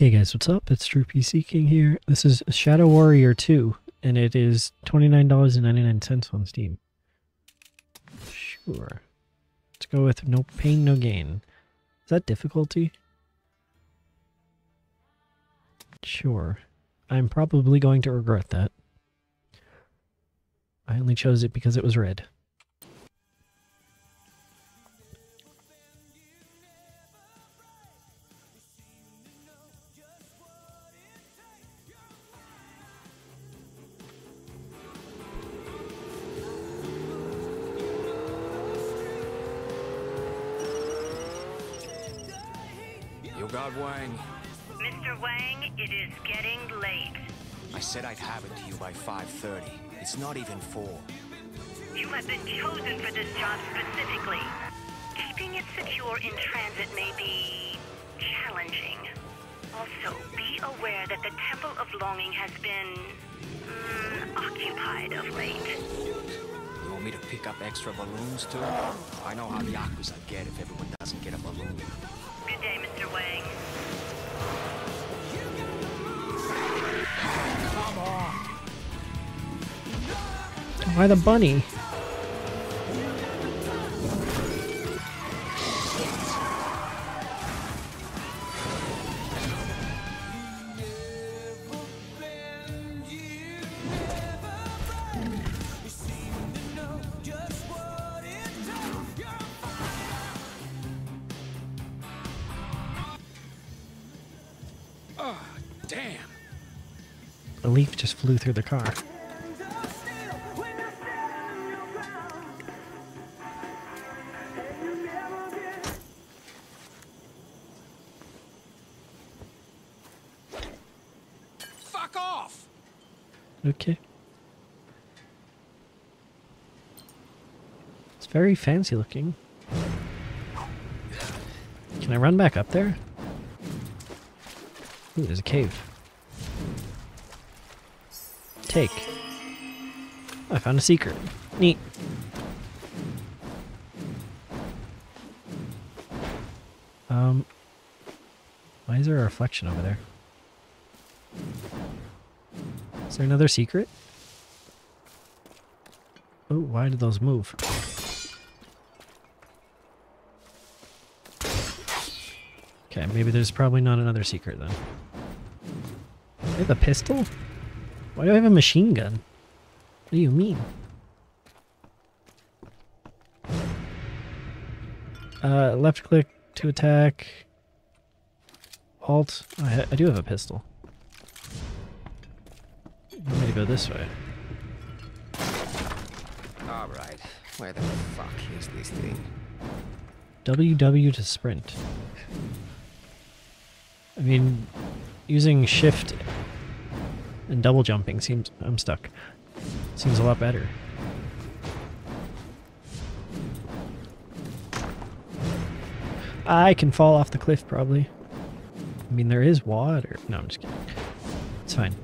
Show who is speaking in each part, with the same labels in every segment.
Speaker 1: Hey guys, what's up? It's True PC King here. This is Shadow Warrior 2, and it is $29.99 on Steam. Sure. Let's go with no pain, no gain. Is that difficulty? Sure. I'm probably going to regret that. I only chose it because it was red.
Speaker 2: Wang.
Speaker 3: Mr. Wang, it is getting late.
Speaker 2: I said I'd have it to you by 5.30. It's not even 4.
Speaker 3: You have been chosen for this job specifically. Keeping it secure in transit may be challenging. Also, be aware that the Temple of Longing has been mm, occupied of late.
Speaker 2: You want me to pick up extra balloons too? I know how Yakuza get if everyone doesn't get a balloon.
Speaker 1: Why the bunny?
Speaker 2: Ah, damn!
Speaker 1: A leaf just flew through the car. Okay. It's very fancy looking. Can I run back up there? Ooh, there's a cave. Take. Oh, I found a secret. Neat. Um, why is there a reflection over there? There another secret? Oh, why did those move? Okay, maybe there's probably not another secret then. I have a pistol? Why do I have a machine gun? What do you mean? Uh, left click to attack. Alt. I, I do have a pistol. Go this way.
Speaker 2: Alright, where the fuck is this thing?
Speaker 1: WW to sprint. I mean, using shift and double jumping seems. I'm stuck. Seems a lot better. I can fall off the cliff probably. I mean, there is water. No, I'm just kidding. It's fine.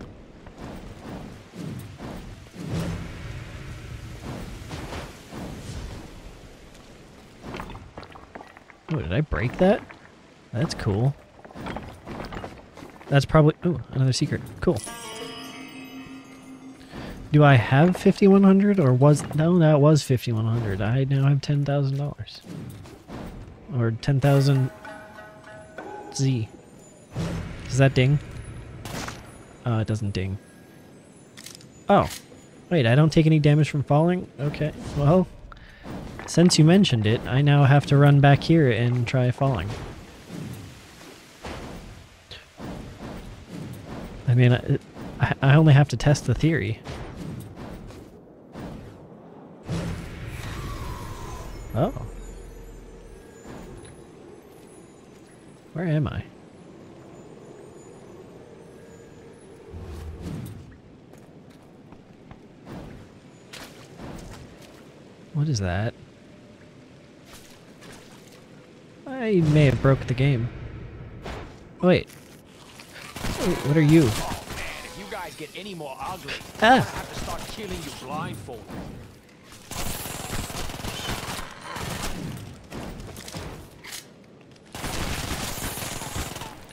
Speaker 1: Oh, did I break that? That's cool. That's probably... Oh, another secret. Cool. Do I have 5100 or was... No, that was 5100. I now have $10,000. Or 10,000 Z. Does that ding? Uh, it doesn't ding. Oh. Wait, I don't take any damage from falling? Okay, well... Since you mentioned it, I now have to run back here and try falling. I mean, I, I- only have to test the theory. Oh. Where am I? What is that? I may have broke the game. Oh, wait. What are you?
Speaker 2: Man, if you guys get any more ugly,
Speaker 1: Ah.
Speaker 2: I'm have to start killing you blindfolded.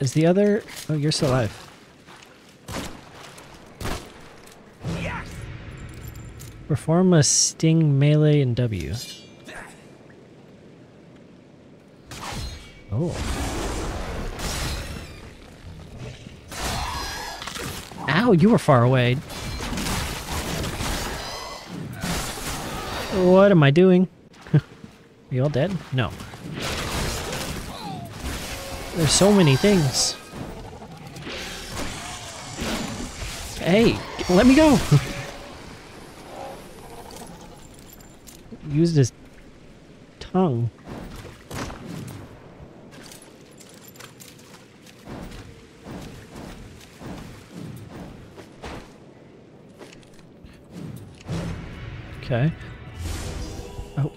Speaker 1: Is the other... Oh, you're still alive. Yes! Perform a sting melee in W. Oh. Ow, you were far away. What am I doing? Are you all dead? No. There's so many things. Hey, let me go! Used his tongue. Okay. Oh.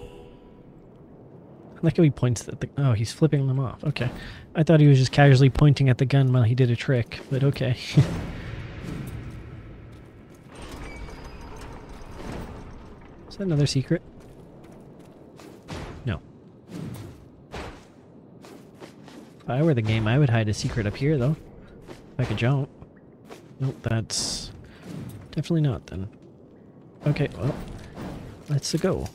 Speaker 1: I like how he points at the... Oh, he's flipping them off. Okay. I thought he was just casually pointing at the gun while he did a trick, but okay. Is that another secret? No. If I were the game, I would hide a secret up here, though. If I could jump. Nope, that's... Definitely not, then. Okay, well... Let's go.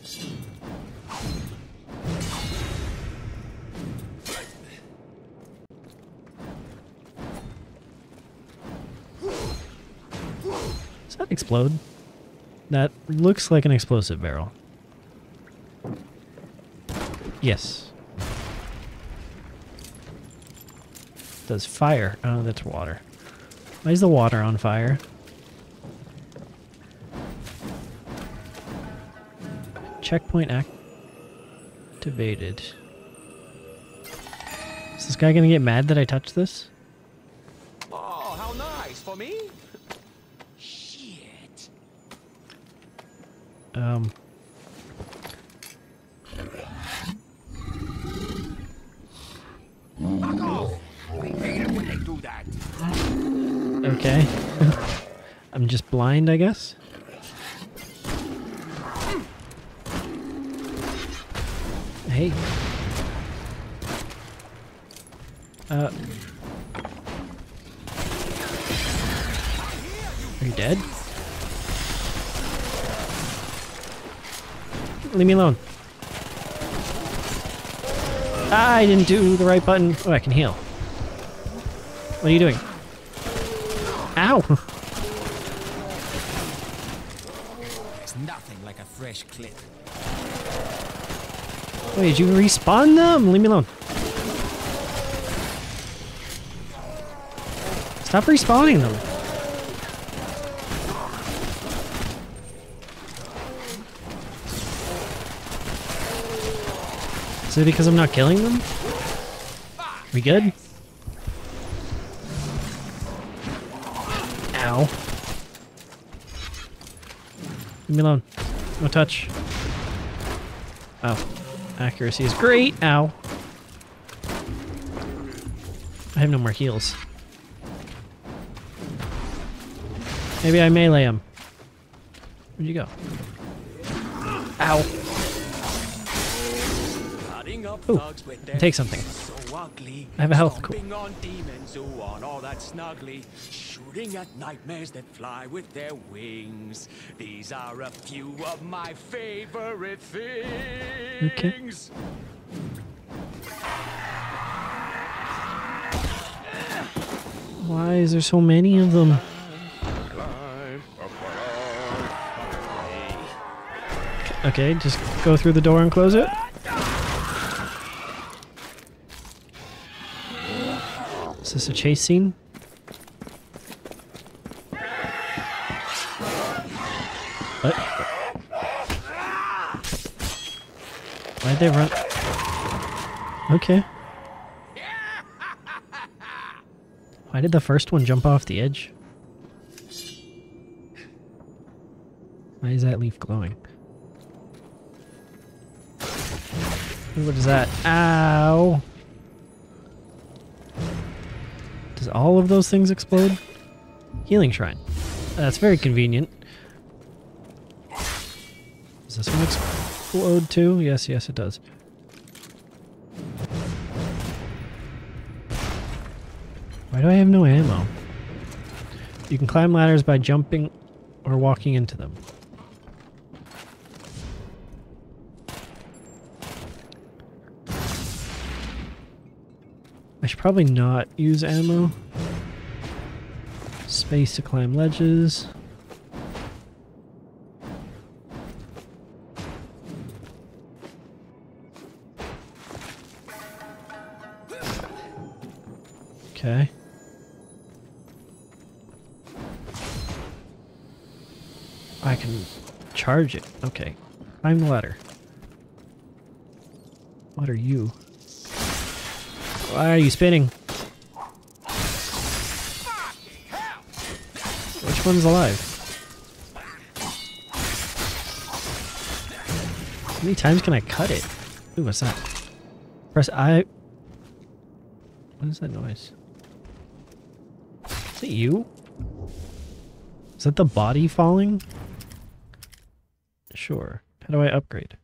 Speaker 1: Does that explode? That looks like an explosive barrel. Yes. Does fire. Oh, that's water. Why is the water on fire? Checkpoint activated. Is this guy gonna get mad that I touched this?
Speaker 2: Oh, how nice for me. Shit.
Speaker 1: Um.
Speaker 2: Fuck off. I hate it when they do that.
Speaker 1: Okay. I'm just blind, I guess. Hey. Uh. Are you dead? Leave me alone. Ah, I didn't do the right button. Oh, I can heal. What are you doing? Ow!
Speaker 2: There's nothing like a fresh clip.
Speaker 1: Wait, did you respawn them? Leave me alone. Stop respawning them. Is it because I'm not killing them? Are we good? Ow. Leave me alone. No touch. Oh. Accuracy is great. Ow. I have no more heals. Maybe I melee him. Where'd you go? Ow. Ooh, take something.
Speaker 2: So ugly.
Speaker 1: I have a health co-
Speaker 2: Stomping on demons who want all that snuggly. Shooting at nightmares that fly with their wings. These are a few of my favorite things.
Speaker 1: Why is there so many of them? Okay, just go through the door and close it. Is this a chase scene? What? Why'd they run? Okay. Why did the first one jump off the edge? Why is that leaf glowing? What is that? Ow! All of those things explode? Healing shrine. That's very convenient. Does this one explode too? Yes, yes it does. Why do I have no ammo? You can climb ladders by jumping or walking into them. I should probably not use ammo. Space to climb ledges. Okay. I can charge it. Okay. Climb the ladder. What are you? Why are you spinning? Which one's alive? How many times can I cut it? Ooh, what's that? Press I. What is that noise? Is it you? Is that the body falling? Sure. How do I upgrade?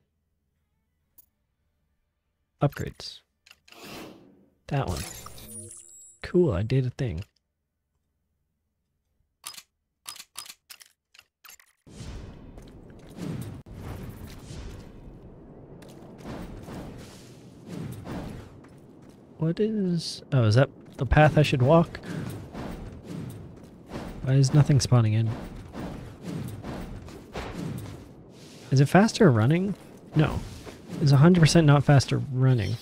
Speaker 1: Upgrades. That one. Cool, I did a thing. What is... Oh, is that the path I should walk? Why is nothing spawning in? Is it faster running? No. It's 100% not faster running.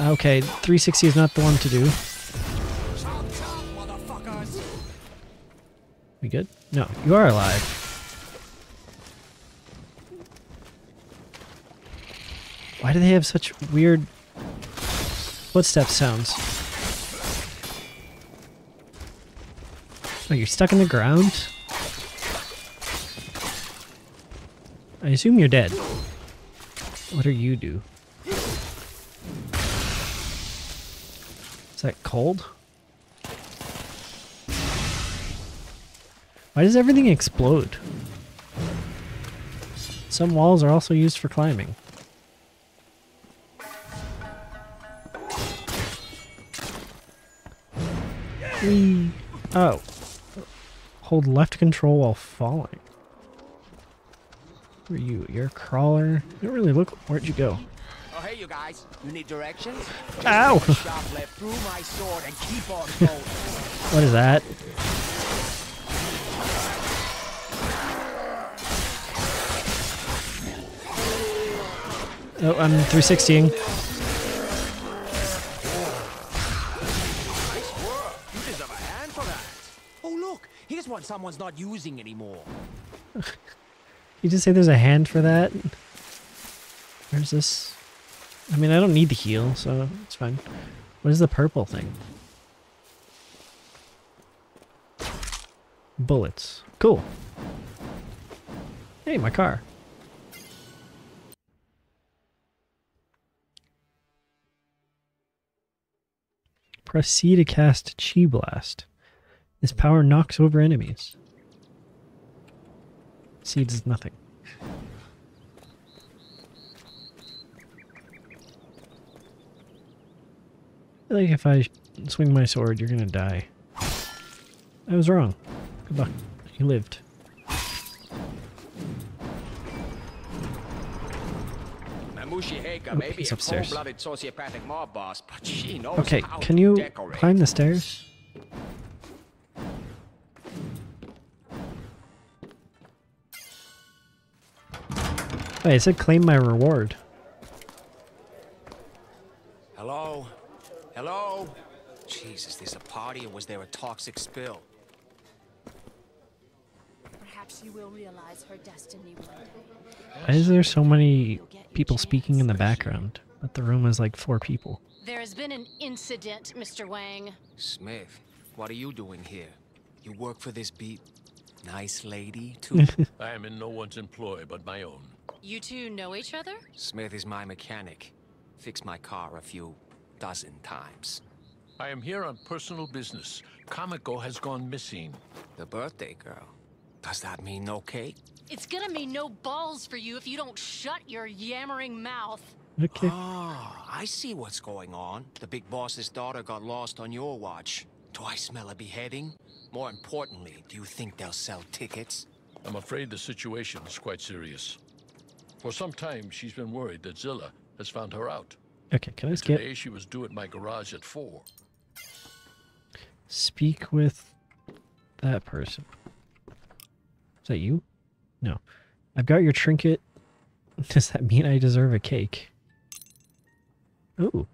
Speaker 1: Okay, 360 is not the one to do. We good? No, you are alive. Why do they have such weird footstep sounds? Oh, you're stuck in the ground? I assume you're dead. What do you do? Is that cold? Why does everything explode? Some walls are also used for climbing. Oh. Hold left control while falling. Who are you? You're a crawler? You don't really look. Where'd you go?
Speaker 2: You guys. You need directions?
Speaker 1: Ow!
Speaker 2: Through my sword and keep on.
Speaker 1: What is that? Oh, I'm 360ing.
Speaker 2: nice work. You deserve a hand for that. Oh, look. Here's one someone's not using anymore.
Speaker 1: You just say there's a hand for that? Where's this? I mean, I don't need the heal, so it's fine. What is the purple thing? Bullets. Cool. Hey, my car. Press C to cast Chi Blast. This power knocks over enemies. C does nothing. Feel like if I swing my sword, you're gonna die. I was wrong. Good luck. You lived.
Speaker 2: Mamushi
Speaker 1: Oh,
Speaker 2: may be
Speaker 1: he's
Speaker 2: a
Speaker 1: upstairs.
Speaker 2: full-blooded sociopathic mob boss, but she knows
Speaker 1: Okay, can you
Speaker 2: decorate.
Speaker 1: climb the stairs? Wait, it said claim my reward.
Speaker 2: Hello? Hello? Jesus, this a party or was there a toxic spill?
Speaker 4: Perhaps you will realize her destiny one day.
Speaker 1: Why is there so many people speaking in the background? But the room is like four people.
Speaker 4: There has been an incident, Mr. Wang.
Speaker 2: Smith, what are you doing here? You work for this beat? Nice lady, too?
Speaker 5: I am in no one's employ but my own.
Speaker 4: You two know each other?
Speaker 2: Smith is my mechanic. Fixed my car a few dozen times.
Speaker 5: I am here on personal business. Kamiko has gone missing.
Speaker 2: The birthday girl. Does that mean no cake?
Speaker 4: It's gonna mean no balls for you if you don't shut your yammering mouth.
Speaker 1: Okay.
Speaker 2: Ah, I see what's going on. The big boss's daughter got lost on your watch. Do I smell a beheading? More importantly, do you think they'll sell tickets?
Speaker 5: I'm afraid the situation is quite serious. For some time, she's been worried that Zilla has found her out.
Speaker 1: Okay, can I skip?
Speaker 5: Today, she was due at my garage at 4.
Speaker 1: Speak with that person. Is that you? No. I've got your trinket. Does that mean I deserve a cake? Ooh.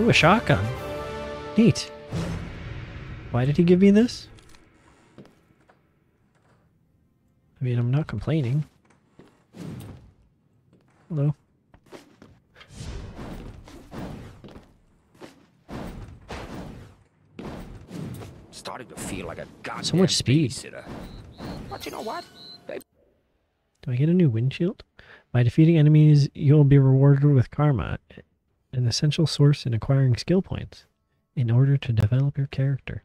Speaker 1: Ooh, a shotgun. Neat. Why did he give me this? I mean, I'm not complaining. Hello.
Speaker 2: Starting to feel like a goddamn
Speaker 1: So much speed.
Speaker 2: But you know what? They
Speaker 1: Do I get a new windshield? By defeating enemies, you'll be rewarded with karma, an essential source in acquiring skill points in order to develop your character.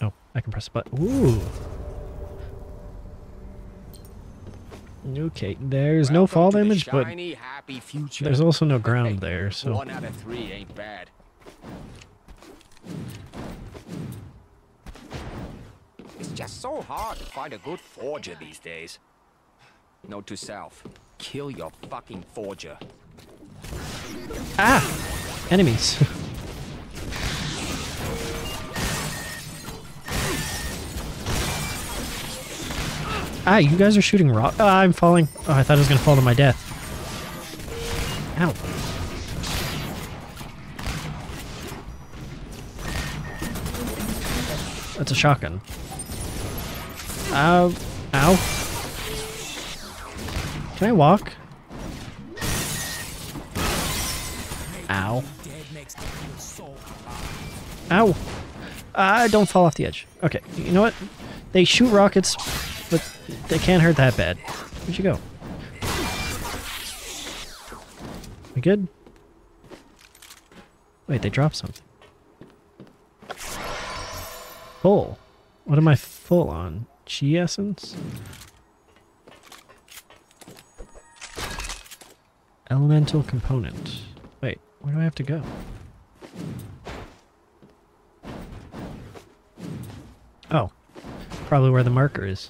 Speaker 1: Oh, I can press a button. Ooh. Okay, there's no fall
Speaker 2: to the
Speaker 1: damage, but there's also no
Speaker 2: Hey,
Speaker 1: ground there, so
Speaker 2: One out of three ain't bad. It's just so hard to find a good forger these days. Note to self: kill your fucking forger.
Speaker 1: ah, enemies. ah, you guys are shooting rock. Ah, I'm falling. Oh, I thought I was gonna fall to my death. Ow. That's a shotgun. Ow. Ow. Can I walk? Ow. Ow. Ah, don't fall off the edge. Okay, you know what? They shoot rockets, but they can't hurt that bad. Where'd you go? We good? Wait, they dropped something. Full. What am I full on? Chi essence? Elemental component. Wait, where do I have to go? Oh, probably where the marker is.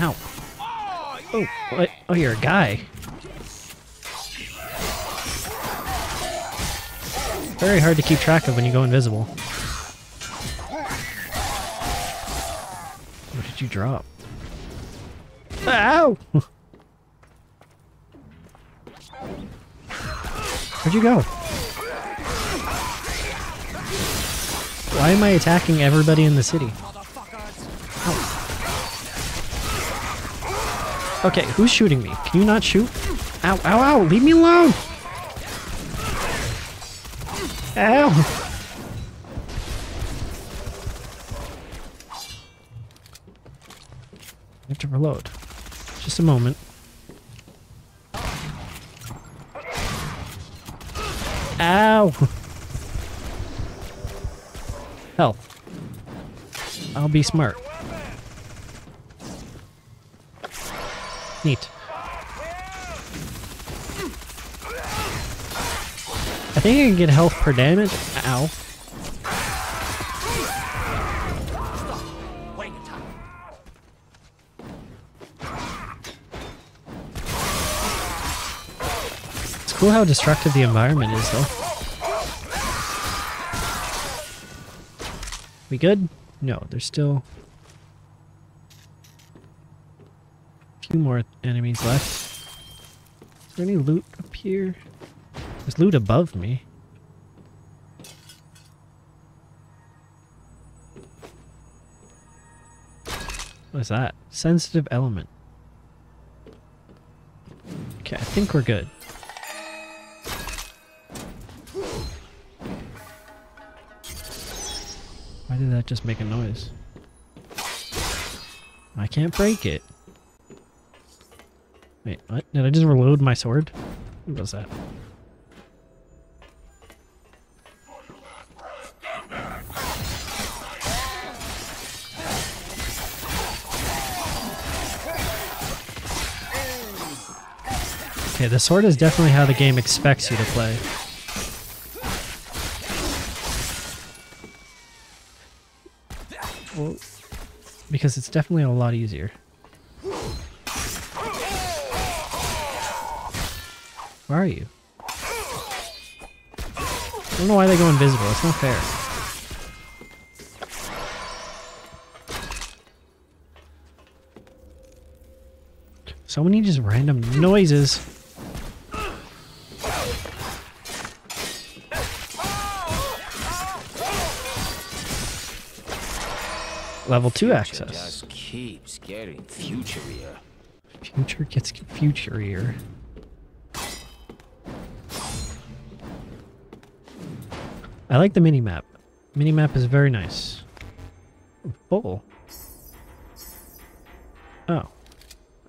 Speaker 1: Ow. Oh, what? Oh, you're a guy. Very hard to keep track of when you go invisible. What did you drop? Ow! Where'd you go? Why am I attacking everybody in the city? Ow. Okay, who's shooting me? Can you not shoot? Ow, ow, ow! Leave me alone! Ow! I have to reload. Just a moment. Ow! Health. I'll be smart. Neat. I think I can get health per damage. Ow. It's cool how destructive the environment is, though. We good? No, there's still few more enemies left. Is there any loot up here? There's loot above me. What is that? Sensitive element. Okay, I think we're good. Why did that just make a noise? I can't break it. Wait, what? Did I just reload my sword? Who does that? Okay, the sword is definitely how the game expects you to play. Well, because it's definitely a lot easier. Where are you? I don't know why they go invisible. It's not fair. So many just random noises. Level 2 access.
Speaker 6: Just keeps getting futurier.
Speaker 1: Future gets futurier. I like the mini map. Mini map is very nice. Full. Oh.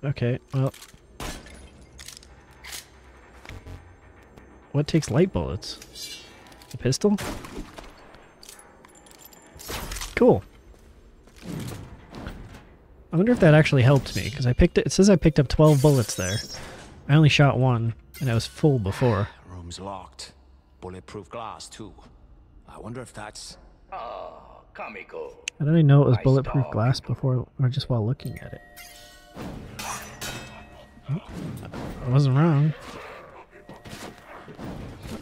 Speaker 1: Okay, well. What takes light bullets? A pistol? Cool. I wonder if that actually helped me, because I picked it. It says I picked up 12 bullets there. I only shot one, and I was full before.
Speaker 6: Room's locked. Bulletproof glass, too. I wonder if that's.
Speaker 7: Ah, comical.
Speaker 1: How did I know it was
Speaker 7: Nice
Speaker 1: bulletproof
Speaker 7: dog.
Speaker 1: glass before, or just while looking at it? Oh, I wasn't wrong.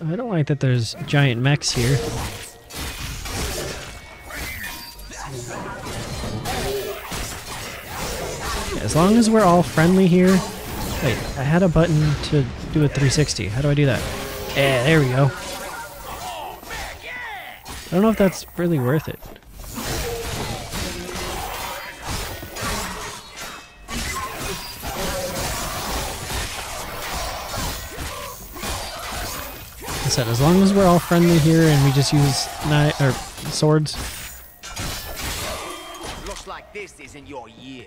Speaker 1: I don't like that there's giant mechs here. As long as we're all friendly here. Wait, I had a button to do a 360. How do I do that? Yeah, there we go. I don't know if that's really worth it. I said, as long as we're all friendly here and we just use knife or swords,
Speaker 6: Looks like this isn't your year.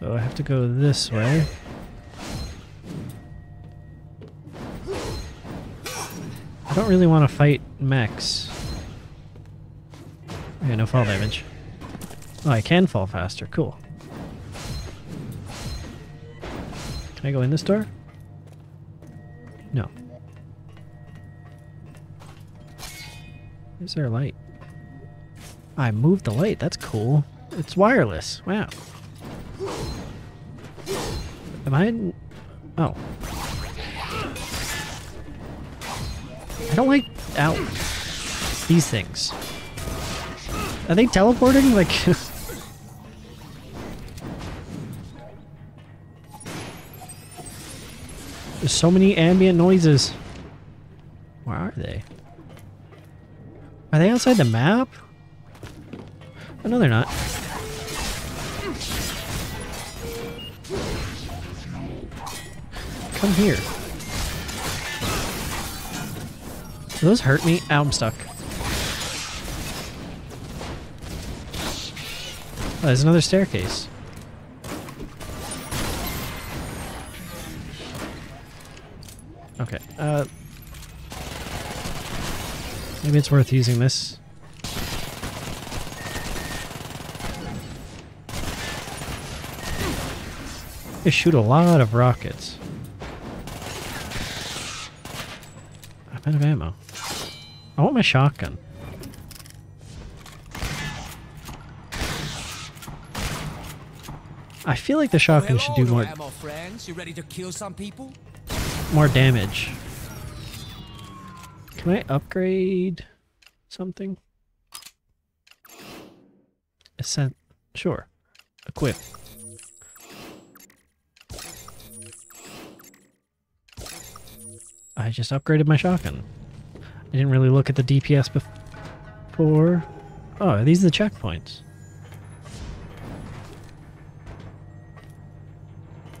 Speaker 1: so I have to go this way. I don't really want to fight mechs. Okay, no fall damage. Oh, I can fall faster. Cool. Can I go in this door? No. Is there a light? I moved the light. That's cool. It's wireless. Wow. Am I? in- Oh. I don't like out these things. Are they teleporting? Like. There's so many ambient noises. Where are they? Are they outside the map? Oh, no, they're not. Come here. Do those hurt me? Ow, I'm stuck. Oh, there's another staircase. Okay, uh... Maybe it's worth using this. They shoot a lot of rockets. I'm out of ammo. I want my shotgun. I feel like the shotgun should do more
Speaker 2: ammo friends. You ready to kill some people?
Speaker 1: more damage. Can I upgrade something? Ascent. Sure. Equip. I just upgraded my shotgun. I didn't really look at the DPS before. Oh, these are these the checkpoints?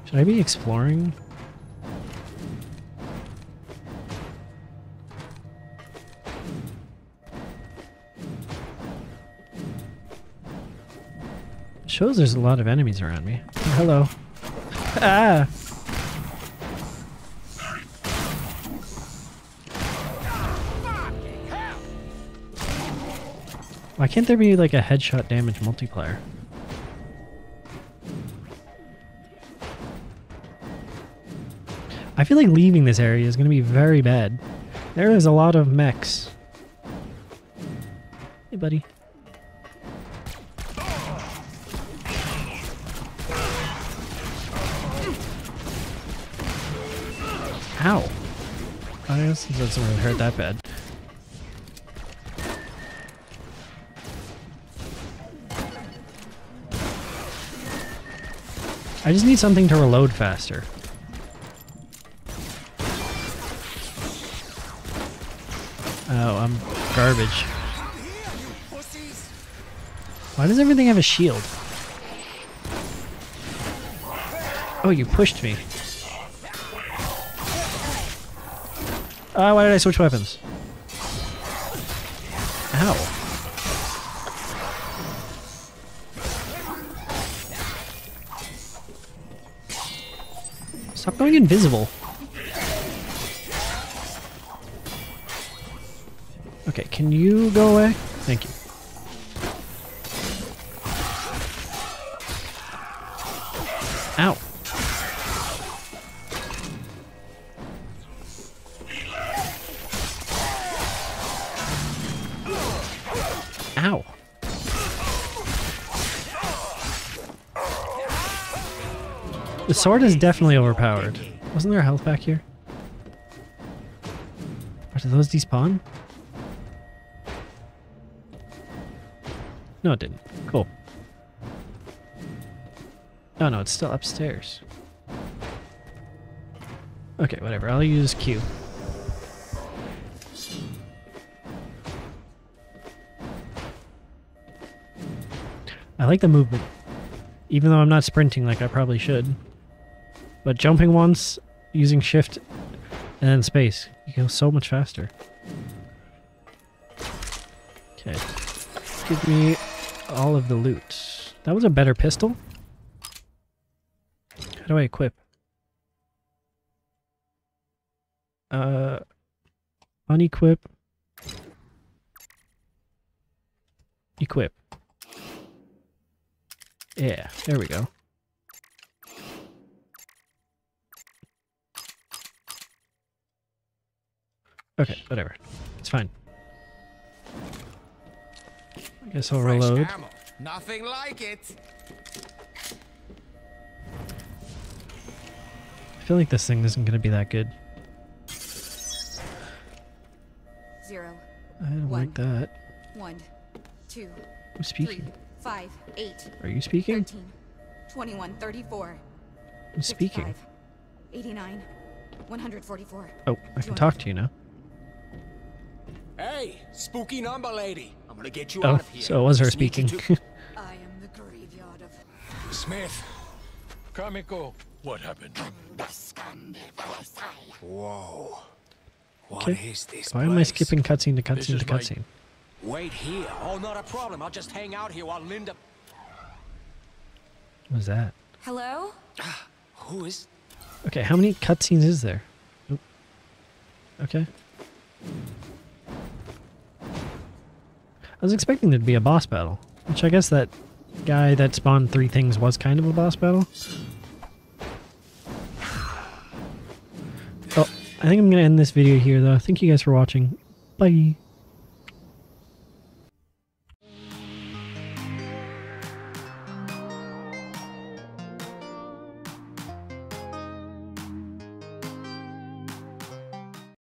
Speaker 1: Should I be exploring? Shows there's a lot of enemies around me. Oh, hello. Ah! Why can't there be like a headshot damage multiplier? I feel like leaving this area is going to be very bad. There is a lot of mechs. Hey, buddy. Ow. I guess it doesn't really hurt that bad. I just need something to reload faster. Oh, I'm garbage. Why does everything have a shield? Oh, you pushed me. Ah, why did I switch weapons? Ow. Invisible. Okay, can you go away? Thank you. Ow. Ow. The sword is definitely overpowered. Wasn't there a health back here? Or did those despawn? No, it didn't. Cool. Oh no, it's still upstairs. Okay, whatever. I'll use Q. I like the movement. Even though I'm not sprinting like I probably should. But jumping once, using shift, and then space, you go so much faster. Okay. Give me all of the loot. That was a better pistol. How do I equip? Uh, unequip. Equip. Yeah, there we go. Okay, whatever. It's fine. I guess I'll reload.
Speaker 2: Nothing like it.
Speaker 1: I feel like this thing isn't going to be that good.
Speaker 8: Zero,
Speaker 1: I don't
Speaker 8: One.
Speaker 1: like that.
Speaker 8: one, two,
Speaker 1: Who's
Speaker 8: three,
Speaker 1: speaking?
Speaker 8: five, eight,
Speaker 1: Are you speaking?
Speaker 8: 13, 21, 34,
Speaker 1: I'm speaking.
Speaker 8: 89, 144.
Speaker 1: Oh, I can talk to you now.
Speaker 2: Hey, spooky number lady. I'm gonna get you
Speaker 1: Oh,
Speaker 2: out of here.
Speaker 1: so it was her speaking.
Speaker 2: to-
Speaker 8: I am the graveyard of
Speaker 2: Smith.
Speaker 5: Kamiko, what happened?
Speaker 6: Whoa. What
Speaker 1: Okay.
Speaker 6: is this
Speaker 1: Why am I skipping cutscene to cutscene
Speaker 5: is
Speaker 1: to
Speaker 5: my-
Speaker 1: cutscene?
Speaker 2: Wait here. Oh, not a problem. I'll just hang out here while Linda.
Speaker 1: What was that?
Speaker 8: Hello?
Speaker 2: Ah, who is?
Speaker 1: Okay, how many cutscenes is there? Oop. Okay. I was expecting there to be a boss battle, which I guess that guy that spawned three things was kind of a boss battle. Oh, I think I'm going to end this video here though. Thank you guys for watching. Bye.